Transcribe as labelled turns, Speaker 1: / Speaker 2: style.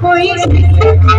Speaker 1: Por isso.